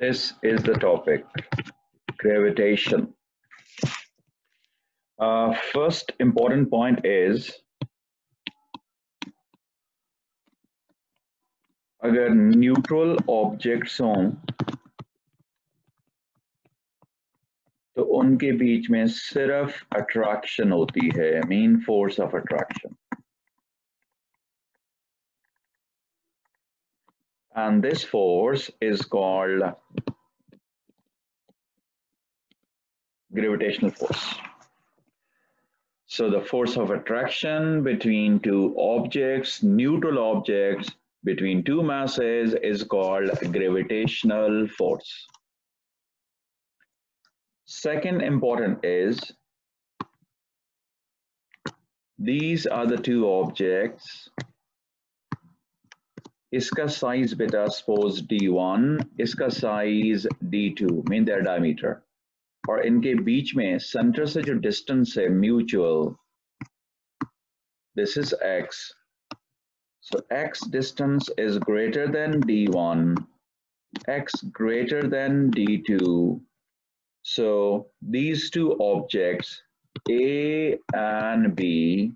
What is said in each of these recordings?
This is the topic, gravitation. Uh, first important point is अगर neutral objects हों तो उनके बीच में सिर्फ अट्रैक्शन होती है main force of attraction and this force is called gravitational force. So the force of attraction between two objects, neutral objects, between two masses is called gravitational force. Second important is these are the two objects इसका size बेटा suppose d1 इसका size d2 mean there diameter और इनके बीच में centre से जो distance है mutual this is x so x distance is greater than d1 x greater than d2 so these two objects a and b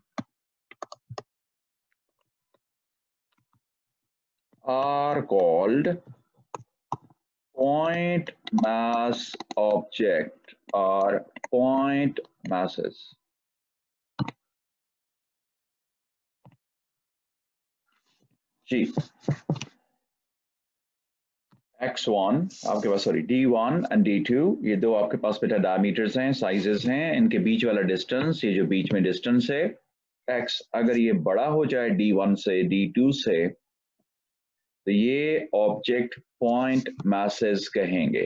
are called point mass object or point masses. जी x1 आपके पास sorry d1 and d2 ये दो आपके पास बेटा diameters हैं sizes हैं, इनके बीच वाला डिस्टेंस ये जो बीच में डिस्टेंस है, x अगर ये बड़ा हो जाए d1 से d2 से तो ये ऑब्जेक्ट पॉइंट मैसेज कहेंगे।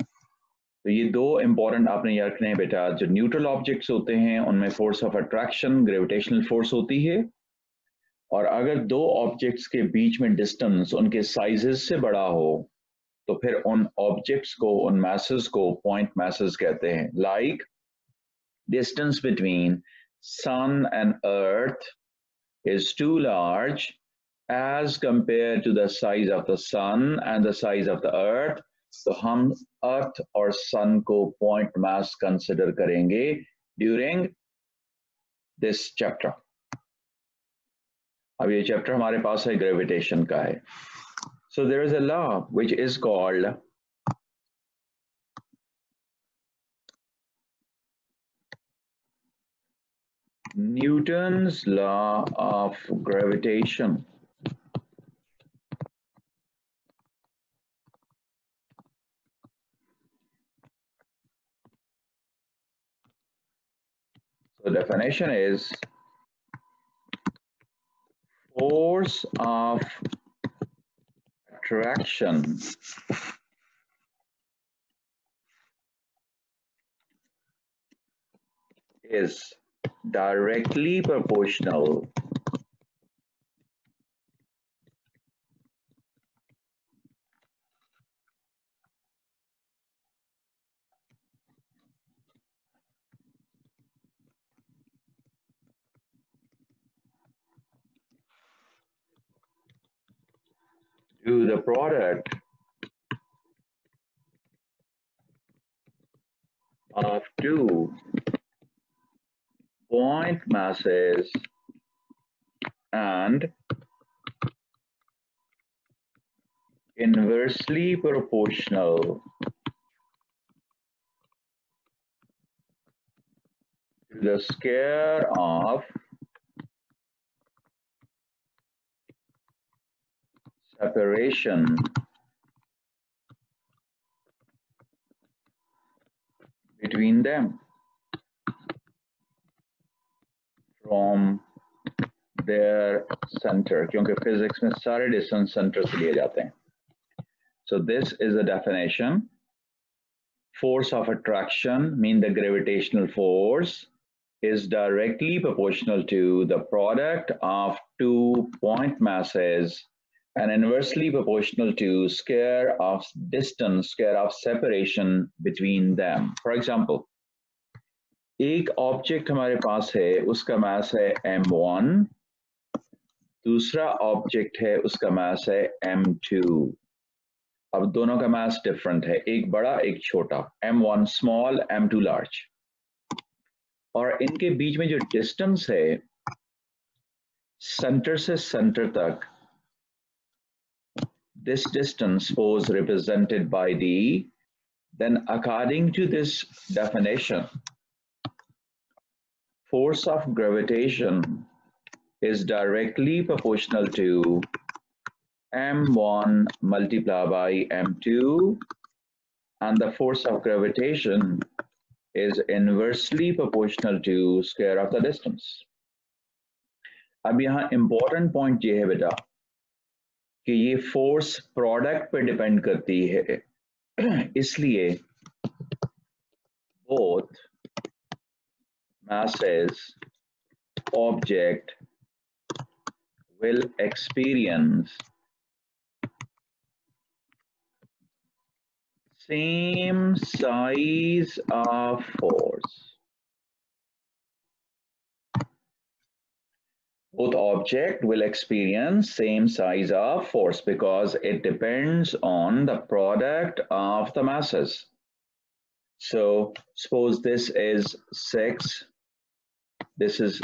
तो ये दो इंपॉर्टेंट आपने याद रखने हैं बेटा, जो न्यूट्रल ऑब्जेक्ट्स होते हैं, उनमें force of attraction gravitational force होती है। और अगर दो ऑब्जेक्ट्स के बीच में डिस्टेंस उनके साइजेस से बड़ा हो तो फिर उन ऑब्जेक्ट्स को, उन मैसेज को पॉइंट मैसेज कहते हैं। Like distance between sun and earth is too large as compared to the size of the sun and the size of the earth तो हम अर्थ और सन को पॉइंट मास कंसिडर करेंगे ड्यूरिंग दिस चैप्टर अब ये chapter हमारे पास है ग्रेविटेशन का है so there is a law which is called Newton's law of gravitation. The definition is force of attraction. Is directly proportional to the product of uh, two point masses and inversely proportional. To the square of separation between them from their center क्योंकि physics में सारे distance center से लिए जाते हैं so this is the definition force of attraction mean the gravitational force is directly proportional to the product of two point masses and inversely proportional to square of distance, square of separation between them. For example, एक object हमारे पास है उसका मास है m1 दूसरा object है उसका मास है m2 अब दोनों का मास डिफरेंट है एक बड़ा एक छोटा m1 स्मॉल m2 लार्ज और इनके बीच में जो डिस्टेंस है सेंटर से सेंटर तक this distance was represented by d, then according to this definition, force of gravitation is directly proportional to m1 multiplied by m2 and the force of gravitation is inversely proportional to square of the distance. अब यहाँ important point ये है बेटा कि ये force product पे depend करती है। इसलिए both masses object will experience same size of force both object will experience same size of force because it depends on the product of the masses. So suppose this is 6, this is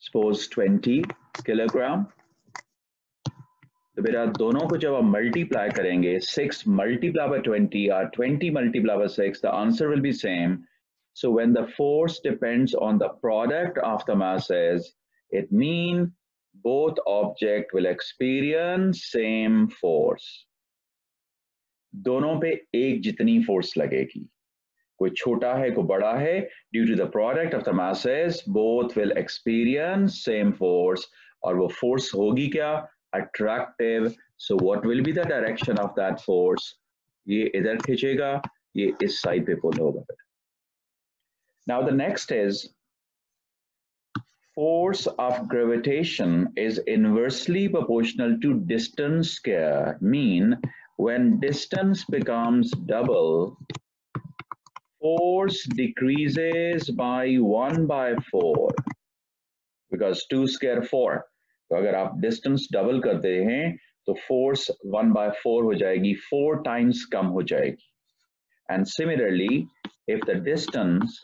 suppose 20 kilogram. तो बेटा दोनों को जब आप multiply करेंगे 6 multiply by 20 or 20 multiply by 6 the answer will be same so when the force depends on the product of the masses it mean both object will experience same force. दोनों पे एक जितनी फोर्स लगेगी। कोई छोटा है, कोई बड़ा है due to the product of the masses both will experience same force और वो फोर्स होगी क्या? Attractive so what will be the direction of that force ये इधर खींचेगा, ये इस साइड पे पुल होगा। Now the next is force of gravitation is inversely proportional to distance square mean when distance becomes double force decreases by 1 by 4 because 2 square 4 तो अगर आप डिस्टेंस डबल करते हैं तो फोर्स 1 by 4 हो जाएगी 4 times कम हो जाएगी and similarly if the distance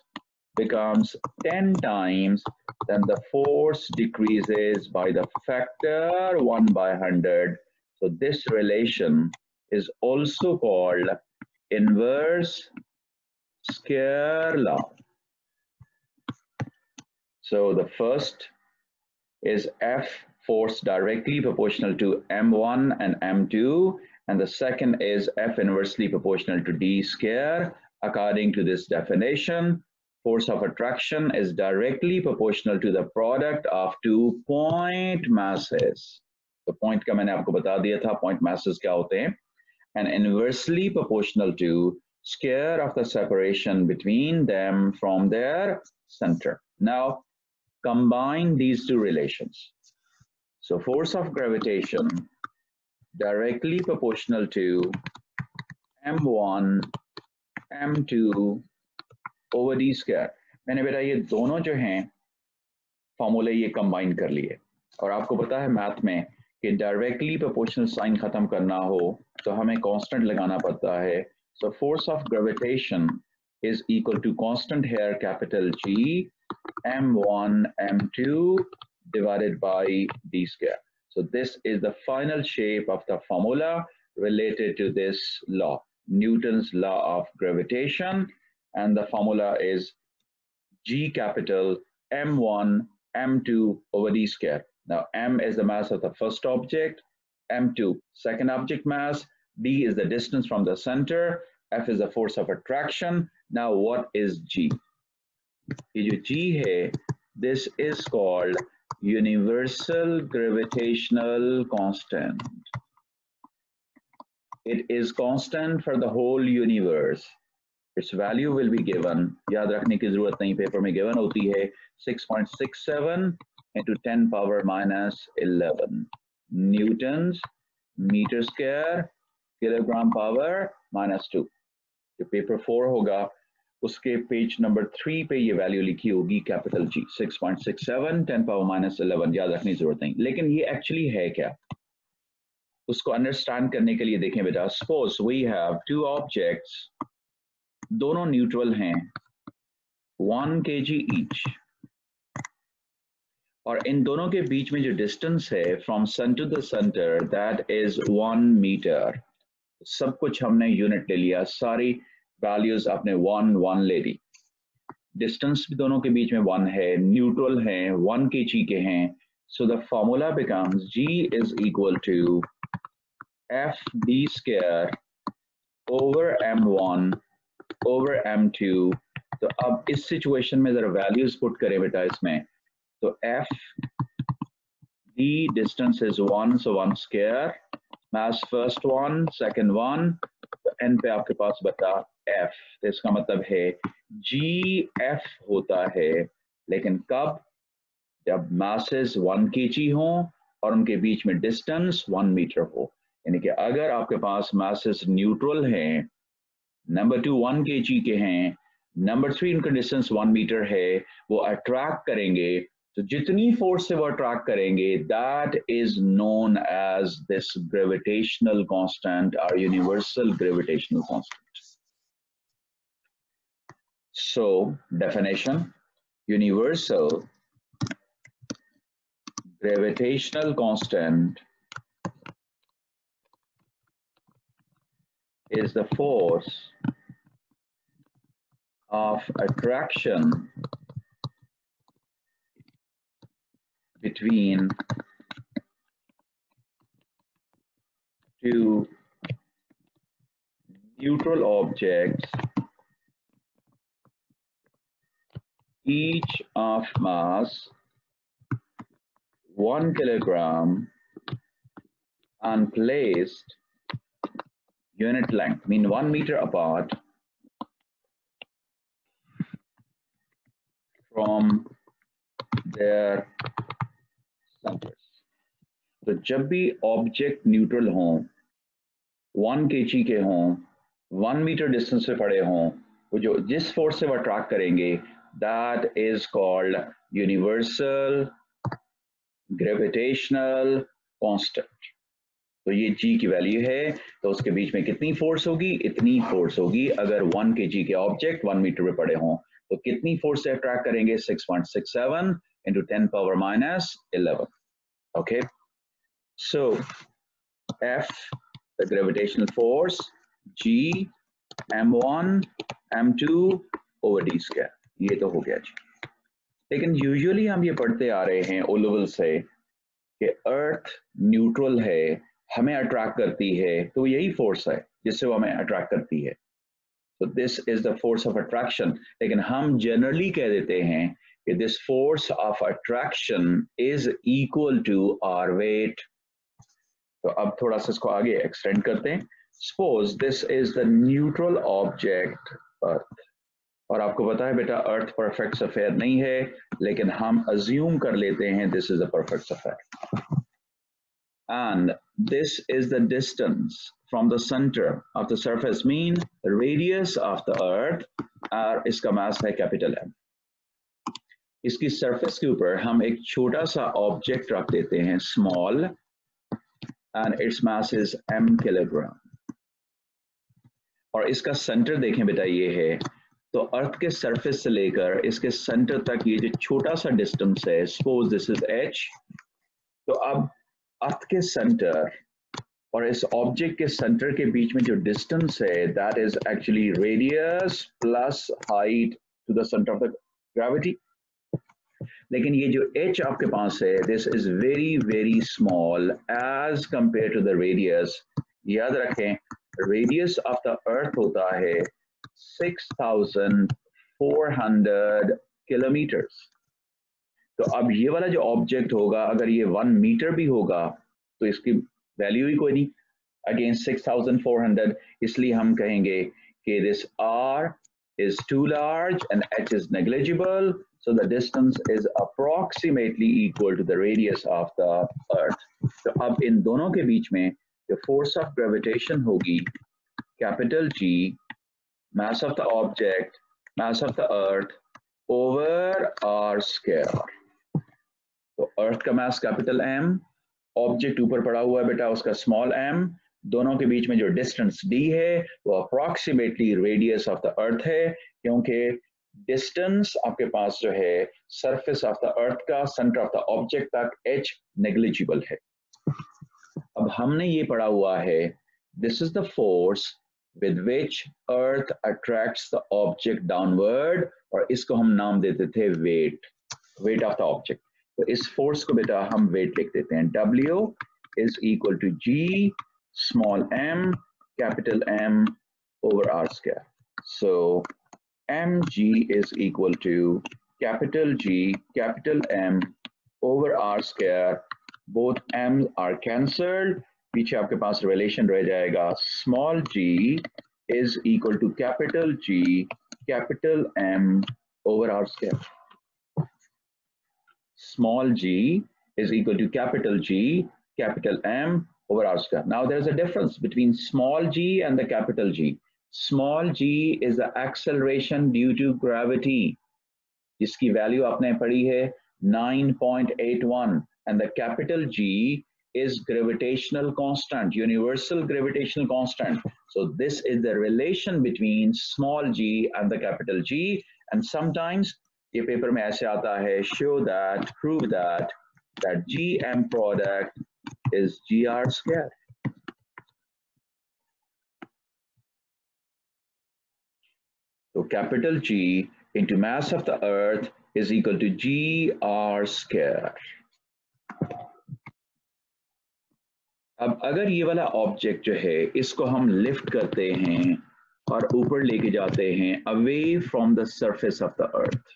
becomes 10 times, then the force decreases by the factor 1 by 100. So this relation is also called inverse square law. So the first is F force directly proportional to M1 and M2, and the second is F inversely proportional to D square. According to this definition, force of attraction is directly proportional to the product of two point masses. The point का मैंने आपको बता दिया था point masses क्या होते हैं and inversely proportional to square of the separation between them from their center. Now combine these two relations. So force of gravitation directly proportional to m1, m2 over D क्या। मैंने, बेटा, ये दोनों जो हैं फॉर्मूले ये कंबाइन कर लिए। और आपको पता है मैथ में कि डायरेक्टली प्रोपोर्शनल साइन खत्म करना हो तो हमें कांस्टेंट लगाना पड़ता है। So force of gravitation is equal to constant here capital G M one M two divided by D square so this is the final shape of the formula related to this law Newton's law of gravitation and the formula is G capital M1 M2 over D square. Now M is the mass of the first object, M2 second object mass, D is the distance from the center, F is the force of attraction. Now what is G? ये जो G है, this is called universal gravitational constant. It is constant for the whole universe. Its value will be given. याद रखने की ज़रूरत नहीं paper में given होती है 6.67 into 10 power minus 11 newtons, meter square, kilogram power minus 2 जो पेपर फोर होगा, उसके पेज नंबर थ्री पे ये वैल्यू लिखी होगी कैपिटल जी 6.67 10 पावर माइनस 11 याद रखने की ज़रूरत नहीं। लेकिन ये एक्चुअली है क्या? उसको अंडरस्टैंड करने के लिए देखें बेटा। Suppose we have two objects दोनों न्यूट्रल हैं। वन के जी ईच और इन दोनों के बीच में जो डिस्टेंस है from centre to the centre that is one metre सब कुछ हमने यूनिट ले लिया। सारी वैल्यूज़ आपने वन वन ले ली। डिस्टेंस भी दोनों के बीच में वन है। न्यूट्रल है। वन के जी के हैं। So the formula becomes G is equal to F D square over M one over M two तो अब इस सिचुएशन में जरा वैल्यूज़ पुट करें बेटा इसमें। तो F D distance is one so one square mass first one, second one तो n पे आपके पास बता f तो इसका मतलब है जी एफ़ होता है, लेकिन कब? जब masses वन के जी हो और उनके बीच में डिस्टेंस वन मीटर हो। यानी कि अगर आपके पास masses न्यूट्रल हैं number two one K G के हैं. नंबर थ्री उनका डिस्टेंस वन मीटर है. वो अट्रैक्ट करेंगे. तो जितनी फोर्स से वो अट्रैक्ट करेंगे that is known as this gravitational constant और universal gravitational constant so definition universal gravitational constant is the force of attraction between two neutral objects. Each of mass 1 kilogram and placed unit length, mean 1 meter apart from their centers तो जब भी object neutral हों one के जी के हों one metre distance पे पड़े हों, वो जो जिस फोर्स से वो अट्रैक्ट करेंगे that is called universal gravitational constant तो ये जी की वैल्यू है तो उसके बीच में कितनी फोर्स होगी? इतनी फोर्स होगी। अगर वन के जी के ऑब्जेक्ट वन मीटर पे पड़े हों तो कितनी फोर्स से अट्रैक्ट करेंगे? Six point six 6.67 into 10 power minus 11. Okay, so F, the gravitational force, G, M1, M2 over D square. ये तो हो गया जी लेकिन यूजुअली हम ये पढ़ते आ रहे हैं ओ लेवल से कि अर्थ न्यूट्रल है हमें अट्रैक्ट करती है तो यही फोर्स है जिससे वो हमें अट्रैक्ट करती है। तो this is the force of attraction लेकिन हम जनरली कह देते हैं this force of attraction is equal to our weight. तो अब थोड़ा सा इसको आगे एक्सटेंड करते हैं। Suppose this is the neutral object earth और आपको पता है बेटा अर्थ परफेक्ट सफेयर नहीं है, लेकिन हम अज्यूम कर लेते हैं this is the perfect sphere and this is the distance from the center of the surface, mean the radius of the earth और इसका mass है capital M. इसकी सरफेस के ऊपर हम एक छोटा सा ऑब्जेक्ट रख देते हैं small and its mass is M kilogram और इसका सेंटर देखें बेटा, ये है। तो अर्थ के सरफेस से लेकर इसके सेंटर तक ये जो छोटा सा डिस्टेंस है सपोज़ दिस इज़ एच तो अब अर्थ के सेंटर और इस ऑब्जेक्ट के सेंटर के बीच में जो डिस्टेंस है that is actually radius plus height to the centre of the gravity लेकिन ये जो h आपके पास है this is very very small as compare to the radius याद रखें रेडियस ऑफ़ द अर्थ होता है 6400 किलोमीटर्स तो अब ये वाला जो ऑब्जेक्ट होगा, अगर ये वन मीटर भी होगा तो इसकी वैल्यू ही कोई नहीं। Against six thousand four hundred इसलिए हम कहेंगे कि this R is too large and H is negligible so the distance is approximately equal to the radius of the earth तो अब इन दोनों के बीच में जो फोर्स ऑफ़ ग्रेविटेशन होगी capital G mass of the object mass of the earth over R square तो earth का mass कैपिटल एम ऑब्जेक्ट ऊपर पड़ा हुआ है बेटा, उसका स्मॉल एम दोनों के बीच में जो डिस्टेंस डी है, वो approximately radius of the earth है, क्योंकि डिस्टेंस आपके पास जो है सरफेस ऑफ़ द अर्थ का सेंटर ऑफ़ द ऑब्जेक्ट तक एच नेग्लिजिबल है। अब हमने ये पढ़ा हुआ है this is the force with which earth attracts the object downward और इसको हम नाम देते थे weight weight of the object तो इस force को बेटा हम weight लिख देते हैं W is equal to G small m capital M over R square so mg is equal to capital G, capital M over R square. Both m are cancelled. पीछे आपके पास relation रह जाएगा small g is equal to capital G, capital M over R square. Small g is equal to capital G, capital M over R square. Now there's a difference between small g and the capital G. Small g is the acceleration due to gravity, जिसकी value आपने पढ़ी है 9.81 and the capital G is gravitational constant, universal gravitational constant. So this is the relation between small g and the capital G. And sometimes ये paper में ऐसे आता है show that prove that that G M product is G R square तो capital G into mass of the earth is equal to G R square अब अगर ये वाला ऑब्जेक्ट जो है, इसको हम लिफ्ट करते हैं और ऊपर लेके जाते हैं away from the surface of the earth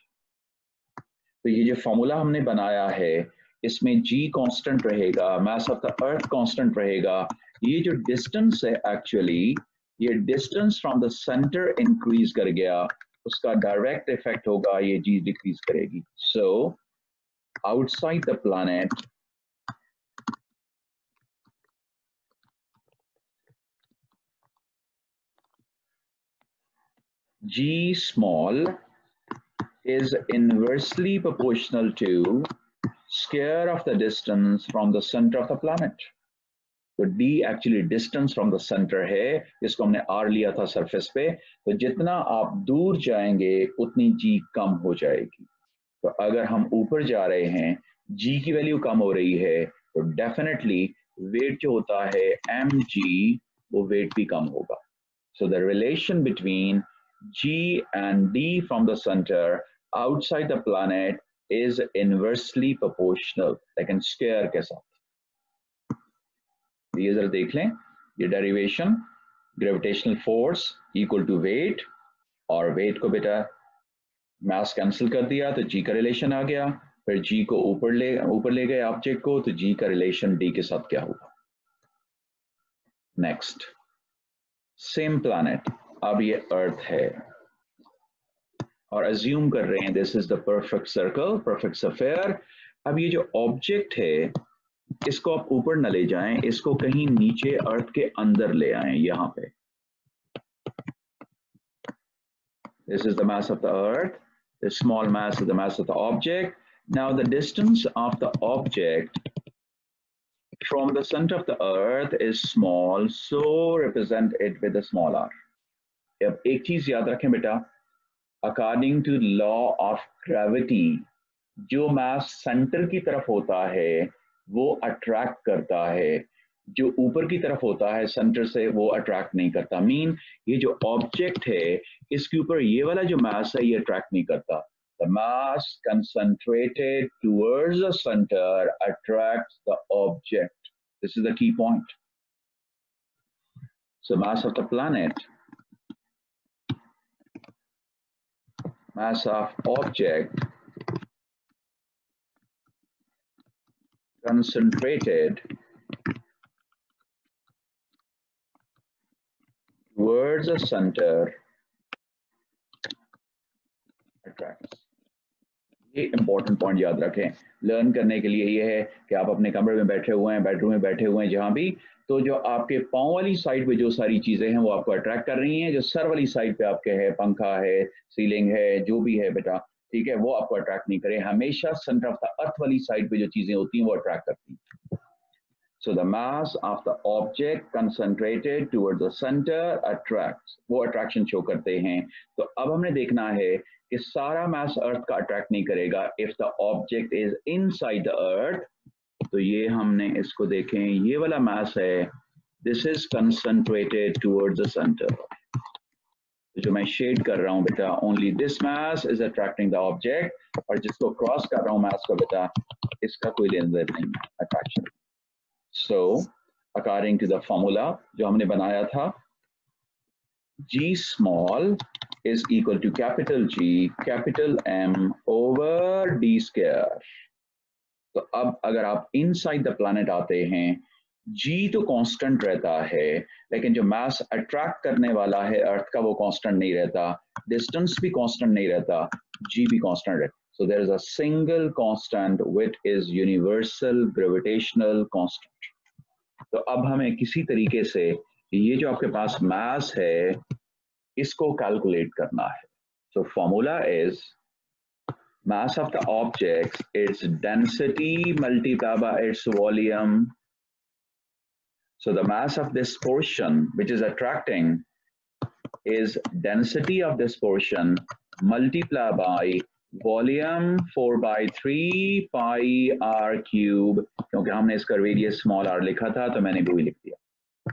तो ये जो फॉर्मूला हमने बनाया है, इसमें g कांस्टेंट रहेगा mass of the earth constant रहेगा। ये जो डिस्टेंस है एक्चुअली ये distance from the centre increase कर गया, उसका डायरेक्ट इफ़ेक्ट होगा, ये जी डिक्रीज करेगी। So outside the planet g small is inversely proportional to square of the distance from the center of the planet. तो D actually distance from the centre है, जिसको हमने आर लिया था surface पे तो जितना आप दूर जाएँगे, उतनी जी कम हो जाएगी तो अगर हम ऊपर जा रहे हैं जी की वैल्यू कम हो रही है तो डेफिनेटली वेट जो होता है एम जी वो वेट भी कम होगा so the relation between G and D from the centre outside the planet is inversely proportional लेकिन स्क्वायर के साथ ये जरा देख लें ये derivation gravitational force equal to weight और वेट को बेटा मैस कैंसिल कर दिया तो जी का रिलेशन आ गया, फिर जी को ऊपर ले ऊपर ले गए ऑब्जेक्ट को तो जी का रिलेशन डी के साथ क्या होगा? नेक्स्ट सेम प्लानट अब ये अर्थ है। और अज्यूम कर रहे हैं this is the perfect circle perfect sphere अब ये जो ऑब्जेक्ट है, इसको आप ऊपर ना ले जाएँ, इसको कहीं नीचे अर्थ के अंदर ले आए, यहाँ पे। This is the mass of the earth the small mass is the mass of the object now the distance of the object from the centre of the earth is small so represent it with small earth अब एक चीज़ याद रखें बेटा according to law of gravity जो mass centre की तरफ़ होता है, वो अट्रैक्ट करता है। जो ऊपर की तरफ़ होता है सेंटर से वो अट्रैक्ट नहीं करता। मीन ये जो ऑब्जेक्ट है, इसके ऊपर ये वाला जो मास है, ये अट्रैक्ट नहीं करता। The mass concentrated towards the centre attracts the object this is the key point so mass of the planet mass of object concentrated towards the center attracts. ये इंपॉर्टेंट पॉइंट याद रखें लर्न करने के लिए ये है कि आप अपने कमरे में बैठे हुए हैं बेडरूम में बैठे हुए हैं, जहाँ भी तो जो आपके पाँव वाली साइड पे जो सारी चीज़ें हैं, वो आपको अट्रैक्ट कर रही हैं, जो सर वाली साइड पे आपके है, पंखा है सीलिंग है, जो भी है बेटा, ठीक है, वो आपको अट्रैक्ट नहीं करे। हमेशा सेंटर ऑफ़ द अर्थ वाली साइड पे जो चीज़ें होती हैं, वो अट्रैक्ट करती हैं। So the mass of the object concentrated towards the center attracts. वो attraction show करते हैं। तो अब हमने देखना है कि सारा mass earth का attract नहीं करेगा। If the object is inside the earth तो ये हमने इसको देखें, ये वाला मास है। This is concentrated toward the centre जो मैं शेड कर रहा हूँ बेटा only this mass is attracting the object और जिसको क्रॉस कर रहा हूँ मास को बेटा, इसका कोई लेंजर नहीं attraction so according to the formula जो हमने बनाया था, G small is equal to capital G, capital M over d square. तो अब अगर आप इनसाइड द प्लानट आते हैं जी तो कांस्टेंट रहता है, लेकिन जो मास अट्रैक्ट करने वाला है अर्थ का वो कांस्टेंट नहीं रहता डिस्टेंस भी कांस्टेंट नहीं रहता जी भी कांस्टेंट रहता so there is a single constant which is universal gravitational constant. तो अब हमें किसी तरीके से ये जो आपके पास मास है, इसको कैलकुलेट करना है so formula is mass of the objects its density multiplied by its volume so the mass of this portion which is attracting is density of this portion multiplied by volume four by three pi R cube क्योंकि हमने इसका radius small are लिखा था तो मैंने भी लिख दिया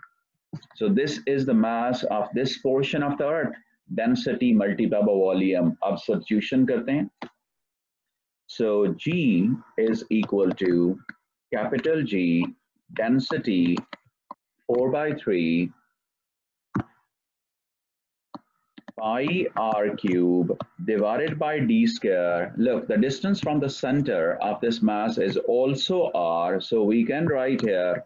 so this is the mass of this portion of the earth density multiply by volume अब सब्स्टिट्यूशन करते हैं so G is equal to capital G density 4 by 3 pi r cube divided by d square. Look, the distance from the center of this mass is also r, so we can write here,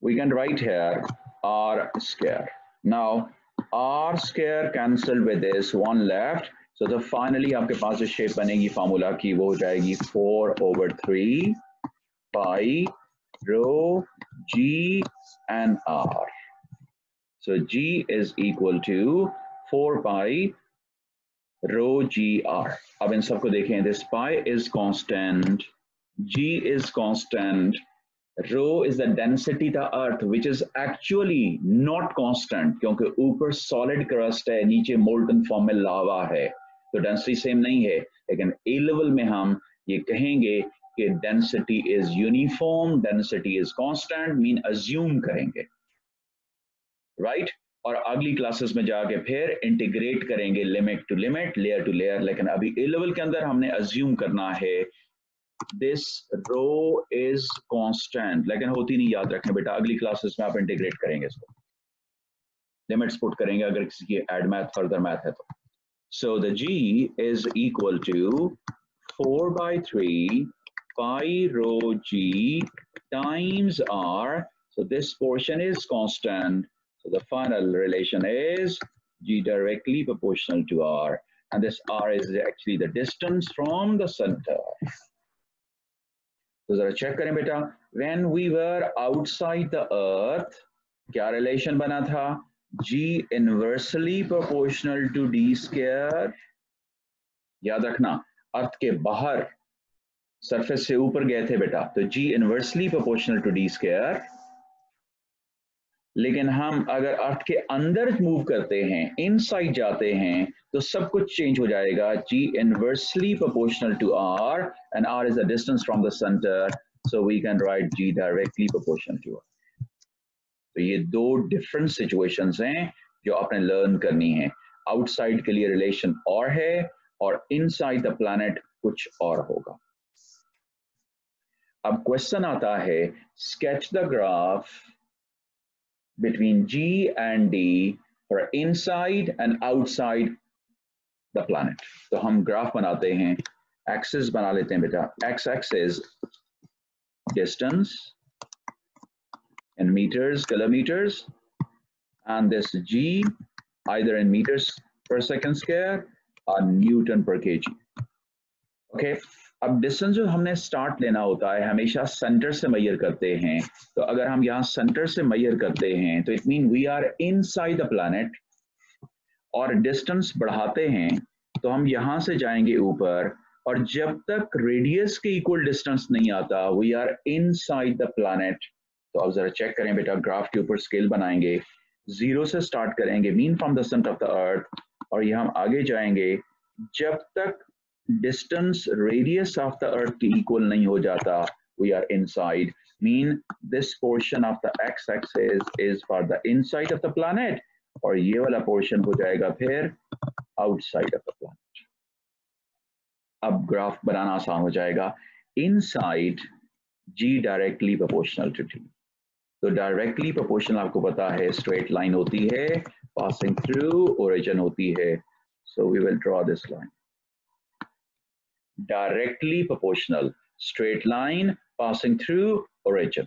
we can write here r square. Now, r square cancelled with this, one left. So the finally आपके पास जो shape बनेगी formula की वो हो जाएगी 4 over 3 pi rho g and r. So G is equal to 4 pi rho gr. अब इन सबको देखें this pi is constant, G is constant, rho is the density the earth which is actually not constant क्योंकि ऊपर solid crust है, नीचे molten form में लावा है तो डेंसिटी सेम नहीं है, लेकिन ए लेवल में हम ये कहेंगे कि density is uniform density is constant mean assume करेंगे राइट right? और अगली क्लासेस में जाके फिर इंटीग्रेट करेंगे limit to limit layer to layer लेकिन अभी ए लेवल के अंदर हमने अज्यूम करना है दिस रो इज कांस्टेंट लेकिन होती नहीं याद रखें बेटा अगली क्लासेस में आप इंटीग्रेट करेंगे इसको लिमिट्स पुट करेंगे अगर किसी की एड मैथ फर्दर मैथ है तो so the G is equal to four by three pi rho G times R so this portion is constant So the final relation is G directly proportional to R. And this R is actually the distance from the center. तो जरा check करें बेटा। When we were outside the earth क्या relation बना था? G inversely proportional to D square याद रखना, अर्थ के बाहर सरफेस से ऊपर गए थे बेटा। तो g inversely proportional to d square लेकिन हम अगर अर्थ के अंदर मूव करते हैं इनसाइड जाते हैं तो सब कुछ चेंज हो जाएगा। G inversely proportional to r and r is the distance from the centre so we can write g directly proportional to r तो ये दो डिफरेंट सिचुएशंस हैं जो आपने लर्न करनी है। आउटसाइड के लिए रिलेशन और है और इनसाइड द प्लैनेट कुछ और होगा। अब क्वेश्चन आता है sketch the graph between G and D for inside and outside the planet. So हम ग्राफ बनाते हैं एक्सिस बना लेते हैं बेटा x axis distance in meters kilometers and this g either in meters per second square or newton per kg okay अब distance जो हमने स्टार्ट लेना होता है, हमेशा सेंटर से मैयर करते हैं। तो अगर हम यहाँ सेंटर से मैयर करते हैं तो it mean we are inside the planet और डिस्टेंस बढ़ाते हैं तो हम यहाँ से जाएँगे ऊपर और जब तक रेडियस के इक्वल डिस्टेंस नहीं आता we are inside the planet तो आप जरा चेक करें बेटा ग्राफ के ऊपर स्केल बनाएँगे। ज़ीरो से स्टार्ट करेंगे mean from the centre of the earth और ये हम आगे जाएँगे। जब तक distance radius of the earth के इक्वल नहीं हो जाता। We are inside mean this portion of the x axis is for the inside of the planet और ये वाला पोर्शन हो जाएगा फिर आउटसाइड ऑफ़ द प्लैनेट अब ग्राफ बनाना आसान हो जाएगा। Inside g directly proportional to t तो डायरेक्टली प्रोपोर्शनल आपको पता है स्ट्रेट लाइन होती है पासिंग थ्रू ओरिजिन होती है। So we will draw this line directly proportional straight line passing through origin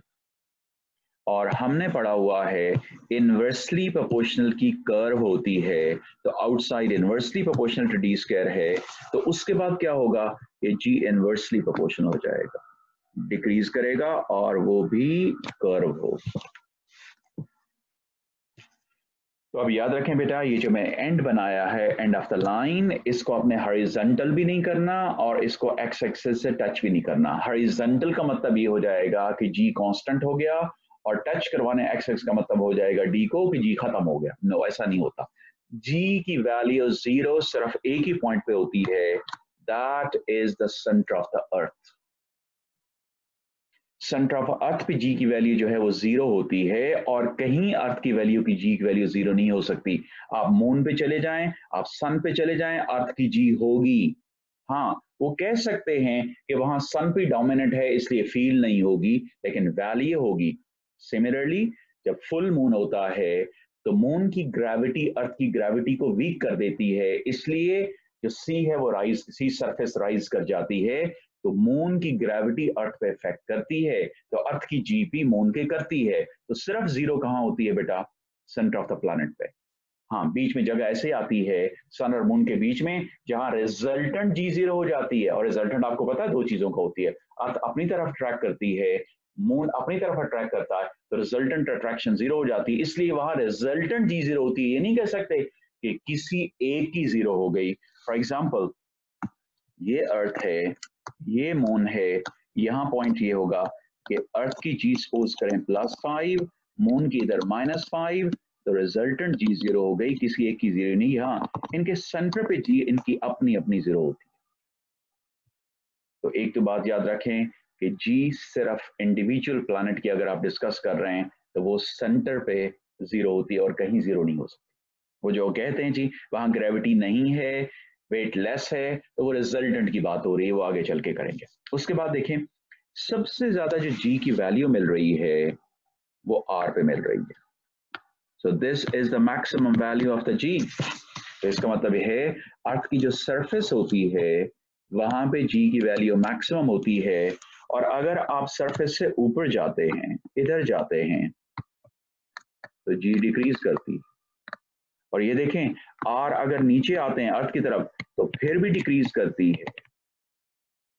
और हमने पढ़ा हुआ है इनवर्सली प्रोपोर्शनल की कर्व होती है तो outside inversely proportional to d square है तो उसके बाद क्या होगा? ये जी इनवर्सली प्रोपोर्शनल हो जाएगा। डिक्रीज करेगा और वो भी कर्व हो तो अब याद रखें बेटा, ये जो मैं एंड बनाया है एंड ऑफ़ द लाइन इसको आपने हरिजेंटल भी नहीं करना और इसको एक्स एक्सेस से टच भी नहीं करना। हरिजेंटल का मतलब ये हो जाएगा कि जी कांस्टेंट हो गया और टच करवाने एक्स एक्स का मतलब हो जाएगा डी को कि जी खत्म हो गया। नो ऐसा नहीं होता। जी की वैल्यू ज़ीरो सिर्फ़ एक ही पॉइंट पे होती है। That is the centre of the earth centre of earth पे जी की वैल्यू जो है वो ज़ीरो होती है और कहीं अर्थ की वैल्यू की जी की वैल्यू ज़ीरो नहीं हो सकती। आप मून पे चले जाएँ, आप सन पे चले जाएँ अर्थ की जी होगी। हाँ वो कह सकते हैं कि वहाँ सन पे डोमिनेंट है, इसलिए फील नहीं होगी, लेकिन वैल्यू होगी। सिमिलरली जब फुल मून होता है तो मून की ग्रेविटी अर्थ की ग्रेविटी को वीक कर देती है, इसलिए जो सी है वो राइज सी सरफेस राइज कर जाती है। तो मून की ग्रेविटी अर्थ पे इफ़ेक्ट करती है तो अर्थ की जीपी मून के करती है तो सिर्फ़ ज़ीरो कहाँ होती है बेटा? सेंटर ऑफ़ द प्लानट पे। हाँ बीच में जगह ऐसे आती है सन और मून के बीच में, जहाँ रिजल्टेंट जी ज़ीरो हो जाती है, और रिजल्टेंट आपको पता है दो चीज़ों का होती है। अर्थ अपनी तरफ़ ट्रैक करती है मून अपनी तरफ़ अट्रैक्ट करता है तो रिजल्टेंट अट्रैक्शन ज़ीरो हो जाती है। इसलिए वहाँ रिजल्टेंट जी ज़ीरो होती है, ये नहीं कह सकते कि किसी एक की ज़ीरो हो गई। फॉर एग्ज़ाम्पल ये अर्थ है ये मून है, यहाँ पॉइंट ये होगा कि अर्थ की जी सपोज़ करें प्लस फाइव मून की इधर माइनस फाइव तो रिजल्टेंट जी ज़ीरो हो गई, किसी एक की ज़ीरो नहीं यहाँ इनके सेंटर पे जी इनकी अपनी अपनी ज़ीरो होती है। तो एक तो बात याद रखें कि जी सिर्फ़ इंडिविजुअल प्लानट की अगर आप डिस्कस कर रहे हैं तो वो सेंटर पे ज़ीरो होती है और कहीं ज़ीरो नहीं हो सकती। वो जो कहते हैं जी, वहाँ ग्रेविटी नहीं है वेट लेस है तो वो रिजल्टेंट की बात हो रही है, वो आगे चल के करेंगे। उसके बाद देखें, सबसे ज़्यादा जो जी की वैल्यू मिल रही है, वो आर पे मिल रही है। So this is the maximum value of the g तो इसका मतलब है, अर्थ की जो सरफेस होती है, वहाँ पे जी की वैल्यू मैक्सिमम होती है, और अगर आप सरफेस से ऊपर जाते हैं, इधर जाते हैं तो जी डिक्रीज करती है। और ये देखें, आर अगर नीचे आते हैं अर्थ की तरफ़ तो फिर भी डिक्रीज करती है।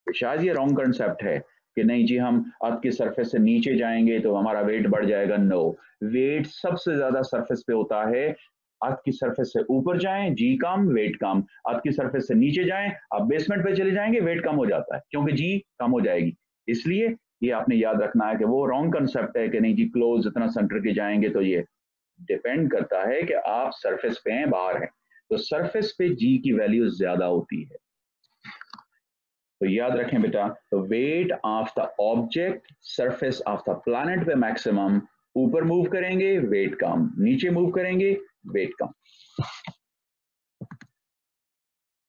तो शायद ये रॉन्ग कंसेप्ट है कि नहीं जी, हम अर्थ की सरफेस से नीचे जाएँगे तो हमारा वेट बढ़ जाएगा। नो वेट सबसे ज़्यादा सरफेस पे होता है। अर्थ की सरफेस से ऊपर जाएँ जी कम वेट कम। अर्थ की सरफेस से नीचे जाएँ, आप बेसमेंट पे चले जाएँगे वेट कम हो जाता है, क्योंकि जी कम हो जाएगी। इसलिए ये आपने याद रखना है कि वो रॉन्ग कंसेप्ट है कि नहीं जी क्लोज इतना सेंटर के जाएँगे तो ये डिपेंड करता है कि आप सरफेस पे हैं, बाहर हैं। तो सरफेस पे जी की वैल्यू ज़्यादा होती है। तो याद रखें बेटा तो weight of the object surface of the planet पे मैक्सिमम ऊपर मूव करेंगे वेट कम। नीचे मूव करेंगे वेट कम।